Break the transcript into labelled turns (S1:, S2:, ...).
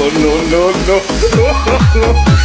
S1: Oh, no, no, no.